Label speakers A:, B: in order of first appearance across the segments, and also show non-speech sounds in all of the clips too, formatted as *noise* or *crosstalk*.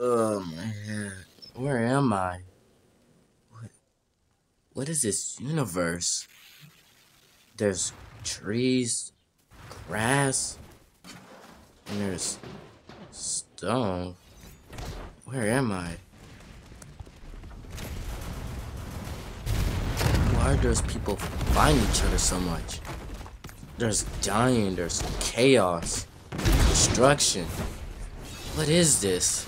A: Oh my head. Where am I? What, what is this universe? There's trees, grass, and there's stone. Where am I? Why does people find each other so much? There's dying, there's chaos, destruction. What is this?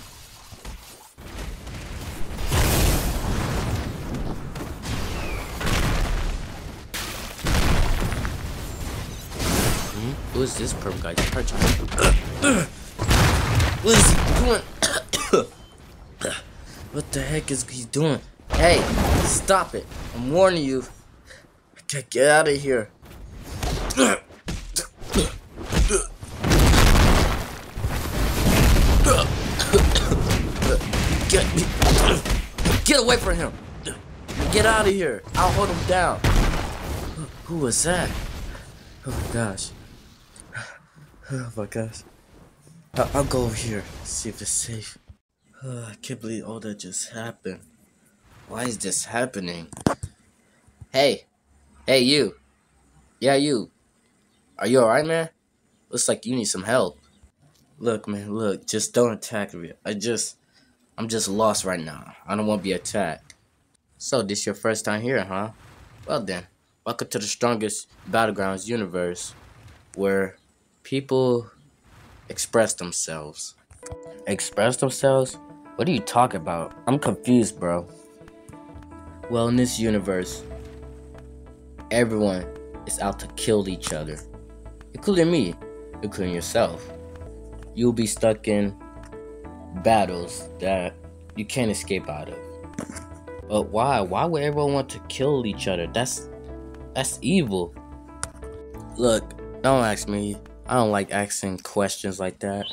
A: Who is this purple guy? *coughs* What is he doing? *coughs* what the heck is he doing? Hey, stop it. I'm warning you. Get out of here. Get. Get away from him. Get out of here. I'll hold him down. Who was that? Oh my gosh. Oh my gosh. I I'll go over here, see if it's safe. *sighs* I can't believe all that just happened. Why is this happening? Hey, hey, you. Yeah, you. Are you alright, man? Looks like you need some help. Look, man, look, just don't attack me. I just, I'm just lost right now. I don't want to be attacked. So, this your first time here, huh? Well then, welcome to the strongest Battlegrounds universe, where people express themselves. Express themselves? What are you talking about? I'm confused, bro. Well, in this universe, everyone is out to kill each other, including me, including yourself. You'll be stuck in battles that you can't escape out of. But why? Why would everyone want to kill each other? That's that's evil. Look, don't ask me. I don't like asking questions like that.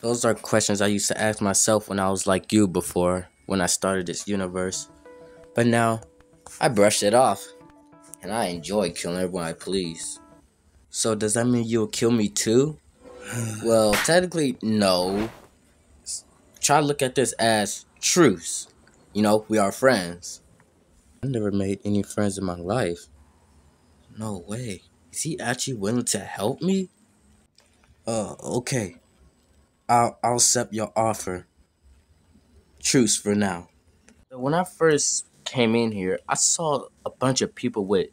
A: Those are questions I used to ask myself when I was like you before, when I started this universe. But now, I brush it off. And I enjoy killing everyone I please. So does that mean you'll kill me too? *sighs* well, technically, no. Try to look at this as truce. You know, we are friends. I never made any friends in my life. No way. Is he actually willing to help me? Uh, okay. I'll I'll accept your offer. Truce for now. When I first came in here, I saw a bunch of people with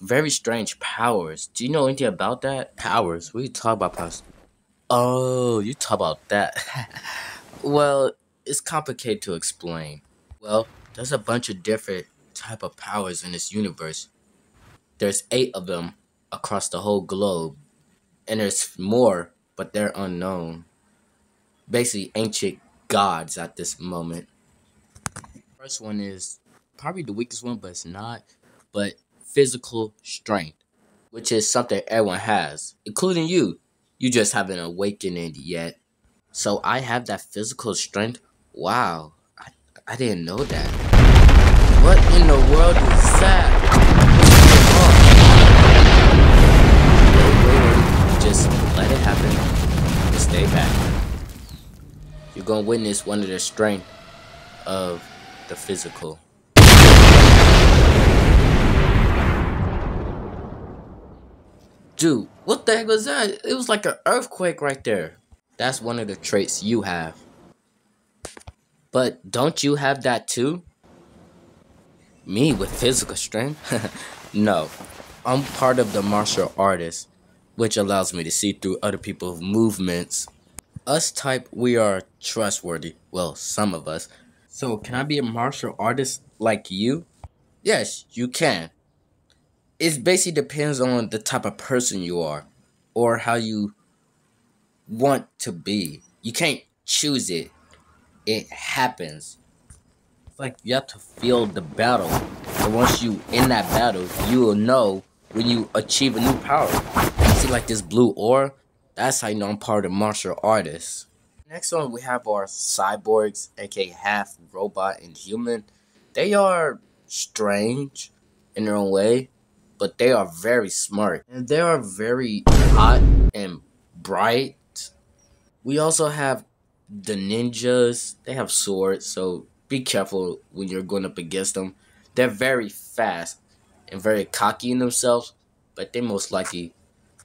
A: very strange powers. Do you know anything about that? Powers? What you talk about powers? Oh, you talk about that. *laughs* well, it's complicated to explain. Well, there's a bunch of different type of powers in this universe. There's eight of them across the whole globe. And there's more, but they're unknown. Basically ancient gods at this moment. First one is probably the weakest one, but it's not. But physical strength, which is something everyone has, including you. You just haven't awakened it yet. So I have that physical strength. Wow, I, I didn't know that. What in the world is that? Gonna witness one of the strength of the physical. Dude, what the heck was that? It was like an earthquake right there. That's one of the traits you have. But don't you have that too? Me with physical strength? *laughs* no. I'm part of the martial artist, which allows me to see through other people's movements. Us type, we are trustworthy. Well, some of us. So, can I be a martial artist like you? Yes, you can it basically depends on the type of person you are or how you want to be. You can't choose it. It happens. It's like you have to feel the battle. And once you in that battle, you will know when you achieve a new power. See like this blue ore? That's how you know I'm part of martial artists. Next one we have our cyborgs, aka half robot and human. They are strange in their own way but they are very smart and they are very hot and bright. We also have the ninjas, they have swords, so be careful when you're going up against them. They're very fast and very cocky in themselves, but they're most likely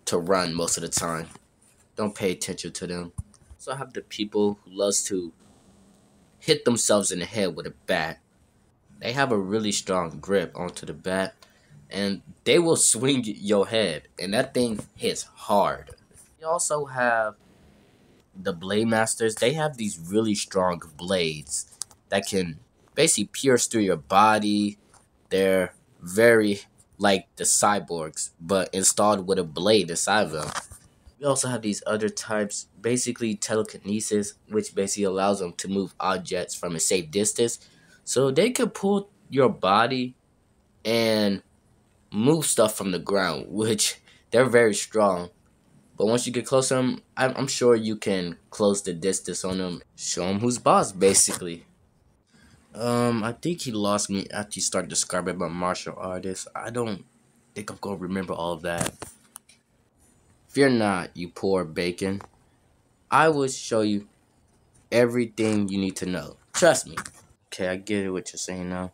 A: to run most of the time. Don't pay attention to them. So I have the people who loves to hit themselves in the head with a bat. They have a really strong grip onto the bat and they will swing your head and that thing hits hard. You also have the blade masters. They have these really strong blades that can basically pierce through your body. They're very like the cyborgs, but installed with a blade inside of them. We also have these other types, basically telekinesis, which basically allows them to move objects from a safe distance. So they can pull your body and move stuff from the ground, *laughs* which they're very strong. But once you get close to them, I'm, I'm sure you can close the distance on them. Show them who's boss, basically. Um, I think he lost me after you start describing about martial artists. I don't think I'm gonna remember all of that. Fear not, you poor bacon. I will show you everything you need to know. Trust me. Okay, I get it what you're saying now.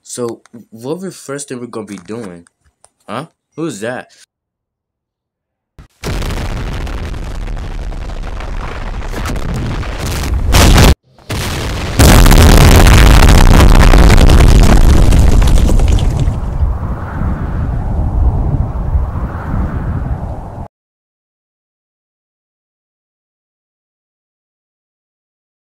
A: So, what the first thing we're gonna be doing? Huh? Who's that?